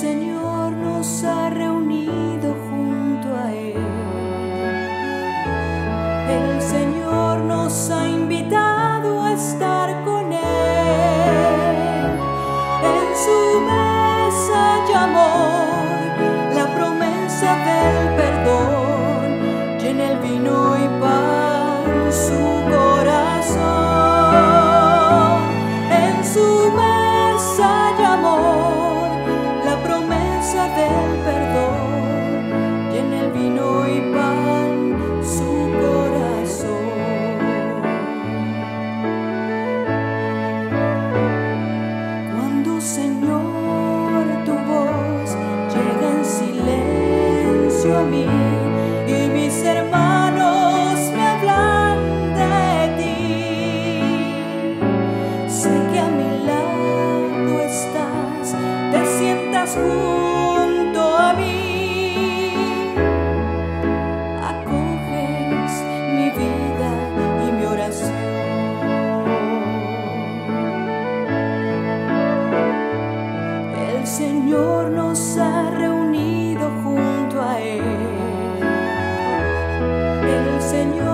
Señor nos ha reunido. y mis hermanos me hablan de ti. Sé que a mi lado estás, te sientas junto a mí. Acoges mi vida y mi oración. El Señor nos ha reunido in